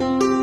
you